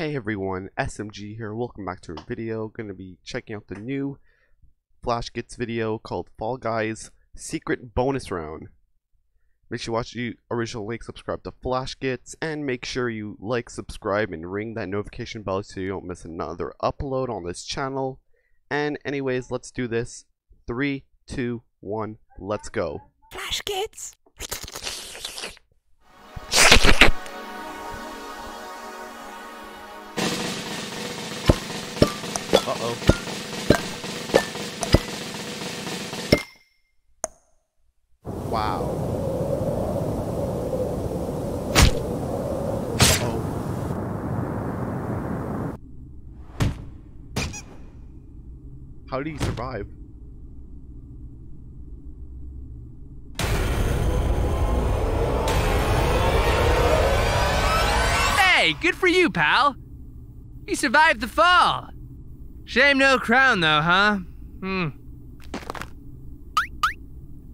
Hey everyone, SMG here, welcome back to a video. Gonna be checking out the new Flashgitz video called Fall Guys Secret Bonus Round. Make sure you watch the original link, subscribe to Flashgitz, and make sure you like, subscribe, and ring that notification bell so you don't miss another upload on this channel. And anyways, let's do this. Three, two, one, let's go. Flashgitz. Uh-oh. Wow. How did he survive? Hey, good for you, pal. You survived the fall. Shame no crown, though, huh? Hmm.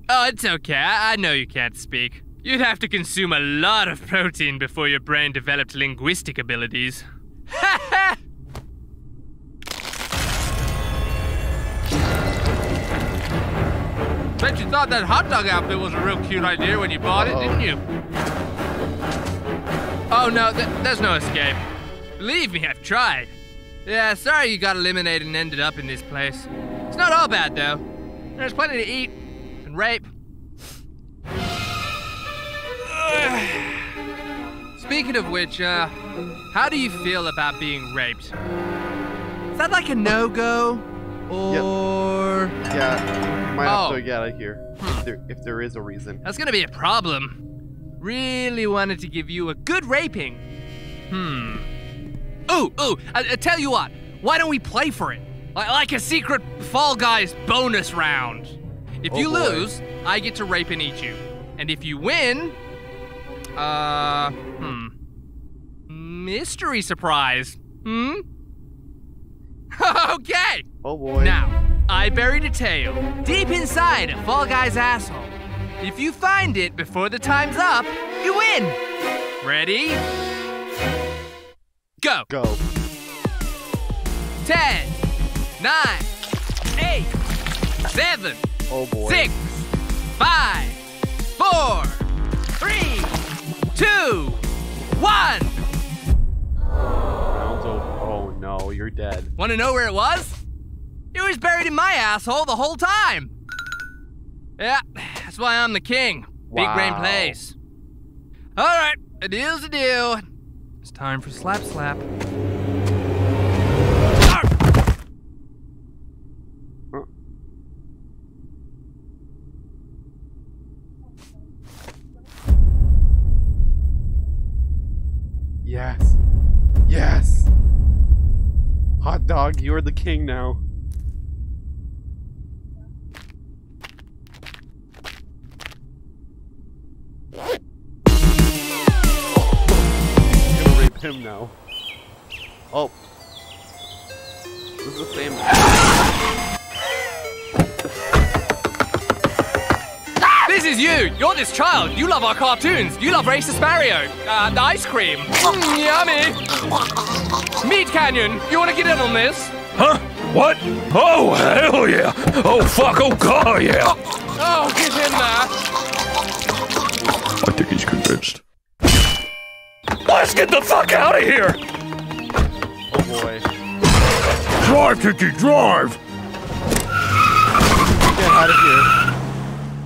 Oh, it's okay. I, I know you can't speak. You'd have to consume a lot of protein before your brain developed linguistic abilities. Ha ha! Bet you thought that hot dog outfit was a real cute idea when you bought it, didn't you? Oh no, th- there's no escape. Believe me, I've tried. Yeah, sorry you got eliminated and ended up in this place. It's not all bad though. There's plenty to eat and rape. Speaking of which, uh, how do you feel about being raped? Is that like a no-go? Or Yeah, might have Oh. to get out of here. If there, if there is a reason. that's gonna be a problem. Really wanted to give you a good raping. Hmm. Ooh, ooh, I, I tell you what, why don't we play for it? Like, like a secret Fall Guys bonus round. If Oh, you boy. lose, I get to rape and eat you. And if you win, uh, hmm. Mystery surprise. Hmm? okay! Oh boy. Now, I buried a tail deep inside a Fall Guy's asshole. If you find it before the time's up, you win. Ready? Go. Go. 10, 9, 8, 7, Oh boy. 6, 5, 4, 3, 2, 1. Round's over. Oh no, you're dead. Want to know where it was? It was buried in my asshole the whole time. Yeah, that's why I'm the king. Big brain plays. All right, a deal's a deal. It's time for slap slap. Yes. Yes. Hot dog, you're the king now. Gonna rape him now. Oh. This is the same. This is you. You're this child. You love our cartoons. You love Race Mario. Uh, the ice cream. Mm, yummy. Meat Canyon. You want to get in on this? Huh? What? Oh, hell yeah! Oh, fuck! Oh, God, yeah! Oh, get in there. I think he's convinced. Let's get the fuck out of here! Oh boy. Drive, Tiki, drive! Get out of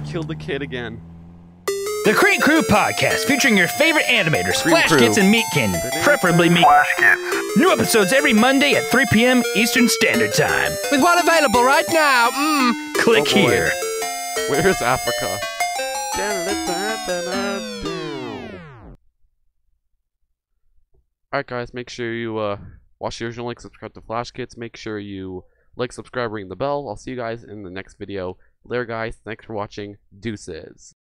here. Kill the kid again. The Crate Crew podcast featuring your favorite animators, Cream Flash Crew. Kits and Meat Kin, preferably Meat. New episodes every Monday at 3 p.m. Eastern Standard Time. With one available right now. Mmm. Click Oh, boy. here. Where's Africa? Alright guys, make sure you uh, watch the original link, subscribe to Flashgitz, make sure you like, subscribe, ring the bell. I'll see you guys in the next video. Later guys, thanks for watching. Deuces.